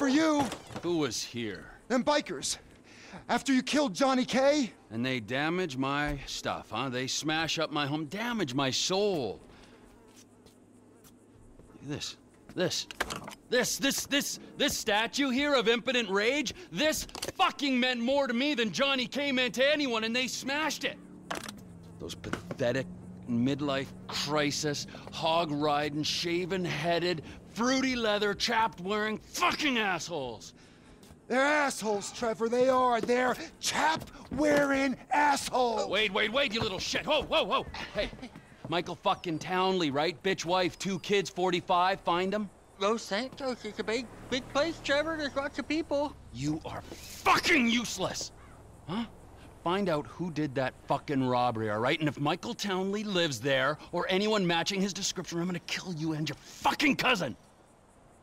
for you. Who was here? Them bikers. After you killed Johnny K? And they damage my stuff, huh? They smash up my home, damage my soul. Look at this. This. This, this, this, this statue here of impotent rage, this fucking meant more to me than Johnny K meant to anyone, and they smashed it. Those pathetic midlife crisis, hog riding, shaven headed, fruity leather, chapped wearing fucking assholes. They're assholes, Trevor. They are. They're chap-wearing assholes. Oh, wait, wait, wait, you little shit. Whoa, whoa, whoa. Hey, Michael fucking Townley, right? Bitch wife, two kids, 45. Find him? Los Santos is a big, big place, Trevor. There's lots of people. You are fucking useless. Huh? Find out who did that fucking robbery, all right? And if Michael Townley lives there, or anyone matching his description, I'm gonna kill you and your fucking cousin.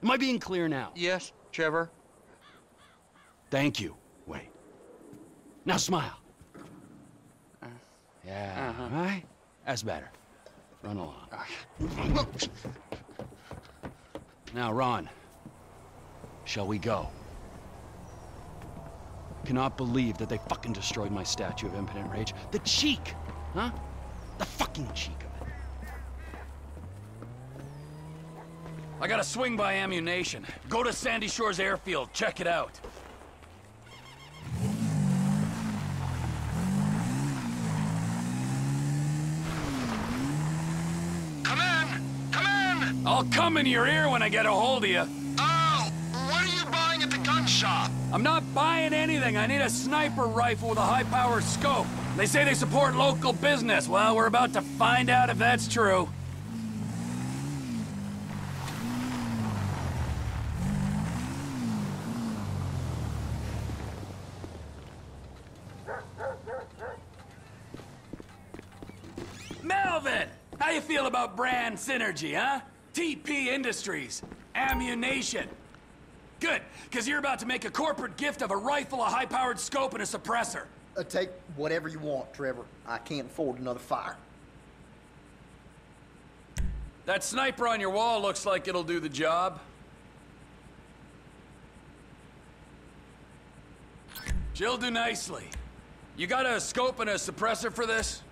Am I being clear now? Yes, Trevor. Thank you, Wade. Now smile. Uh, Yeah, Uh-huh. right? That's better. Run along. Now, Ron, shall we go? Cannot believe that they fucking destroyed my statue of impotent rage. The cheek, huh? The fucking cheek of it. I gotta swing by Ammu-Nation. Go to Sandy Shores Airfield, check it out. Come in! Come in! I'll come in your ear when I get a hold of you. Oh, what are you buying at the gun shop? I'm not buying anything. I need a sniper rifle with a high-power scope. They say they support local business. Well, we're about to find out if that's true. Melvin! How you feel about brand synergy, huh? TP Industries. Ammu-Nation. Good, because you're about to make a corporate gift of a rifle, a high-powered scope, and a suppressor. Uh, take whatever you want, Trevor. I can't afford another fire. That sniper on your wall looks like it'll do the job. She'll do nicely. You got a scope and a suppressor for this?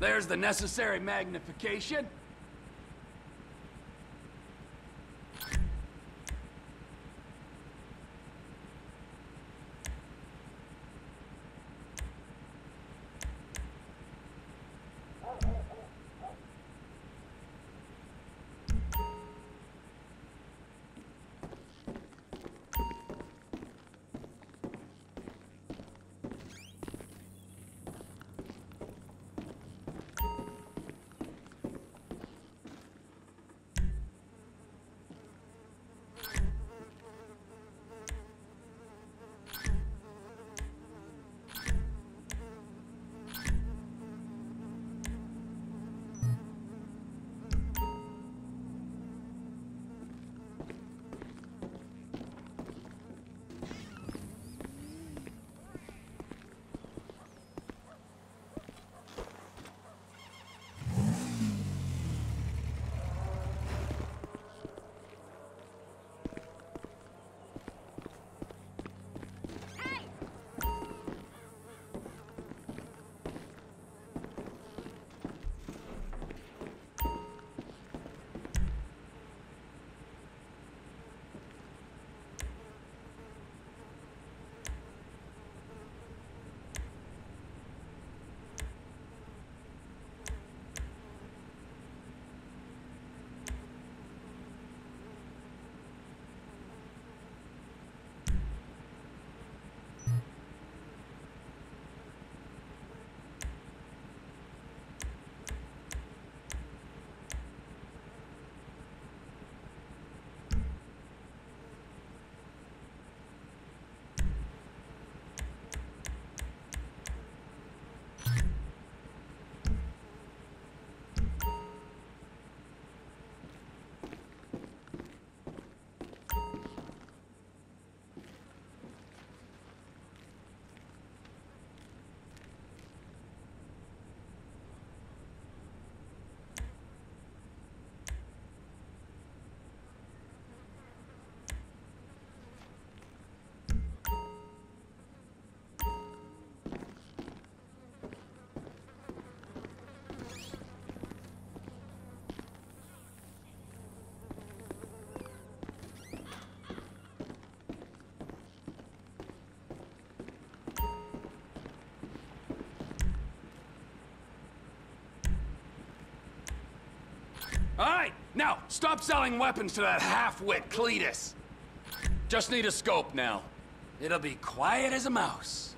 There's the necessary magnification. All right, now, stop selling weapons to that half-wit Cletus. Just need a scope now. It'll be quiet as a mouse.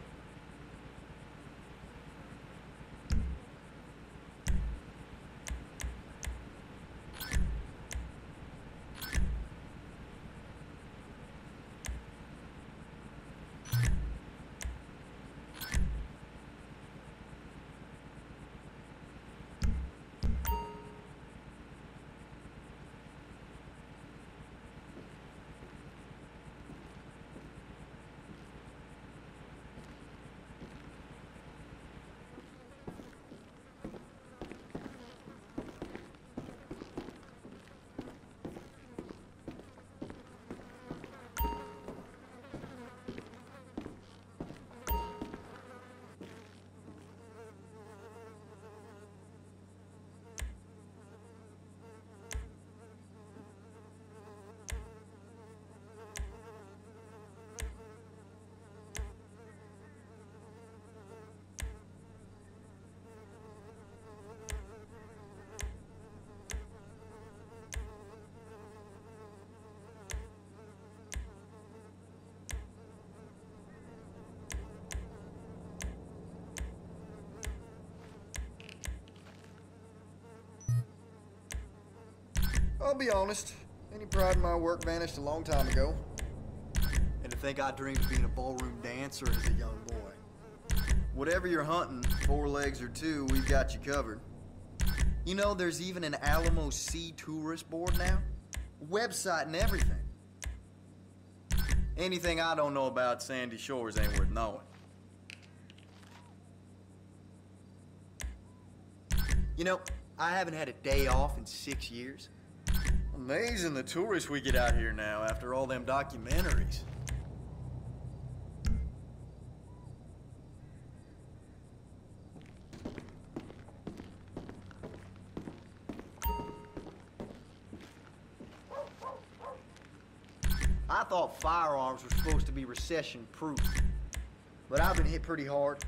I'll be honest. Any pride in my work vanished a long time ago. And to think I dreamed of being a ballroom dancer as a young boy. Whatever you're hunting, four legs or two, we've got you covered. You know, there's even an Alamo Sea tourist board now. Website and everything. Anything I don't know about Sandy Shores ain't worth knowing. You know, I haven't had a day off in six years. Amazing the tourists we get out here now after all them documentaries. I thought firearms were supposed to be recession proof, but I've been hit pretty hard.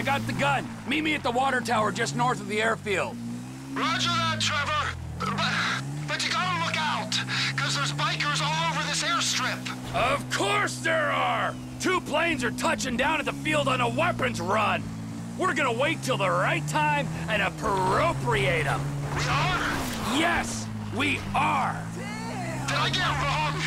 I got the gun. Meet me at the water tower just north of the airfield. Roger that, Trevor. But, but you gotta look out, because there's bikers all over this airstrip. Of course there are! Two planes are touching down at the field on a weapons run. We're gonna wait till the right time and appropriate them. We are? Yes, we are. Did I get wrong?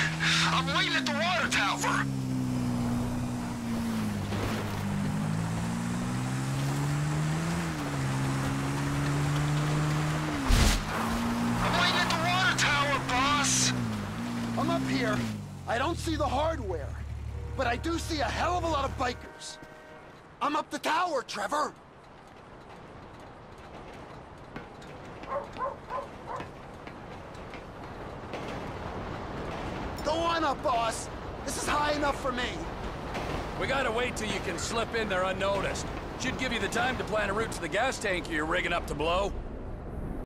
Here. I don't see the hardware, but I do see a hell of a lot of bikers. I'm up the tower, Trevor. Go on up, boss. This is high enough for me. We gotta wait till you can slip in there unnoticed. Should give you the time to plan a route to the gas tank you're rigging up to blow.